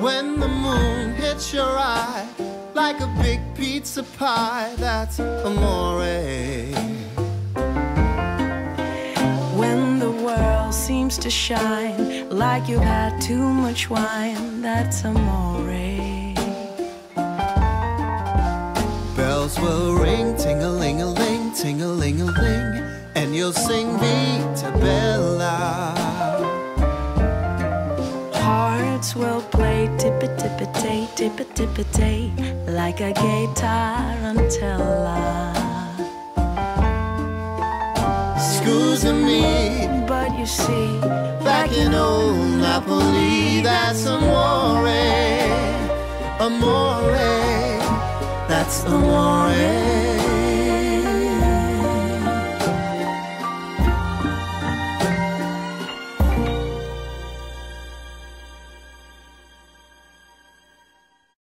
When the moon hits your eye like a big pizza pie, that's amore. When the world seems to shine like you've had too much wine, that's amore. Bells will ring, ting a ling a ling, ting a ling a ling, and you'll sing me to Bella. Hearts will play tippa tippa tay, tippa tippa tay, like a gay tarantella. Excuse me, But you see, back in old Napoli, that's amore, amore, that's amore.